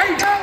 Hey,